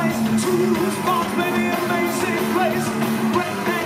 place to lose, but amazing place.